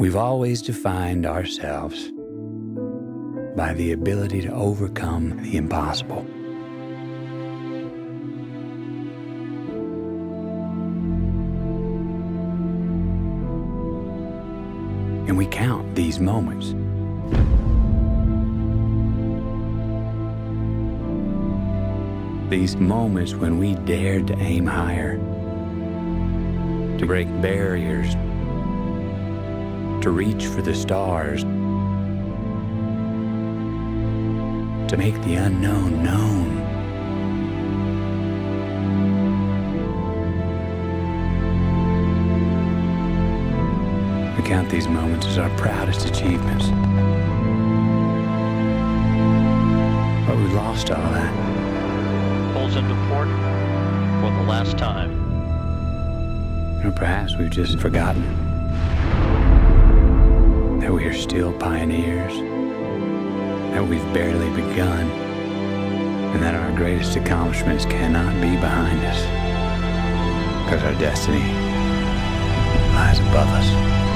We've always defined ourselves by the ability to overcome the impossible. And we count these moments. These moments when we dared to aim higher, to break barriers, to reach for the stars, to make the unknown known. We count these moments as our proudest achievements. But we've lost all that. Pulls into port for the last time. Or perhaps we've just forgotten we are still pioneers, that we've barely begun, and that our greatest accomplishments cannot be behind us because our destiny lies above us.